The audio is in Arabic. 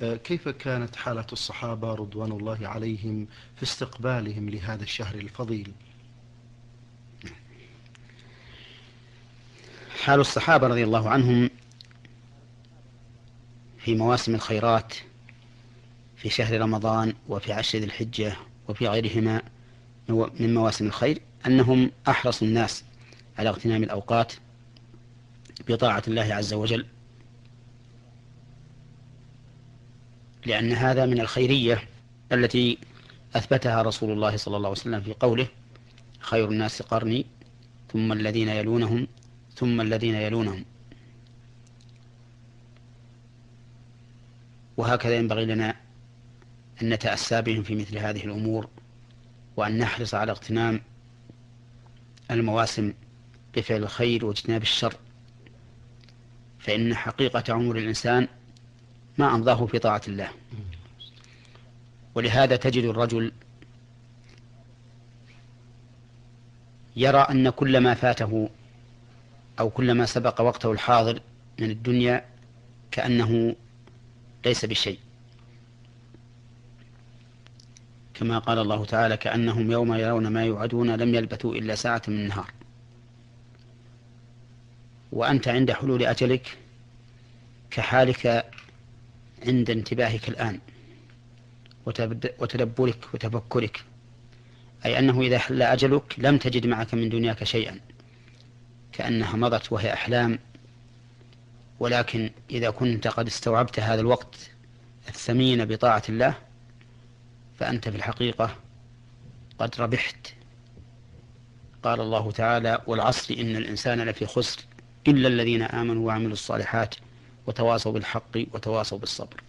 كيف كانت حالة الصحابة رضوان الله عليهم في استقبالهم لهذا الشهر الفضيل؟ حال الصحابة رضي الله عنهم في مواسم الخيرات في شهر رمضان وفي عشر ذي الحجة وفي غيرهما من مواسم الخير أنهم أحرص الناس على اغتنام الأوقات بطاعة الله عز وجل لأن هذا من الخيرية التي أثبتها رسول الله صلى الله عليه وسلم في قوله خير الناس قرني ثم الذين يلونهم ثم الذين يلونهم. وهكذا ينبغي لنا أن نتأسى بهم في مثل هذه الأمور وأن نحرص على اغتنام المواسم بفعل الخير واجتناب الشر. فإن حقيقة عمر الإنسان ما أمضاه في طاعة الله. ولهذا تجد الرجل يرى أن كل ما فاته أو كل ما سبق وقته الحاضر من الدنيا كأنه ليس بشيء. كما قال الله تعالى كأنهم يوم يرون ما يوعدون لم يلبثوا إلا ساعة من النهار. وأنت عند حلول أجلك كحالك عند انتباهك الآن وتدبرك وتفكرك. أي أنه إذا حل أجلك لم تجد معك من دنياك شيئا. كأنها مضت وهي أحلام. ولكن إذا كنت قد استوعبت هذا الوقت الثمين بطاعة الله فأنت في الحقيقة قد ربحت. قال الله تعالى والعصر إن الإنسان لفي خسر إلا الذين آمنوا وعملوا الصالحات وتواصوا بالحق وتواصوا بالصبر.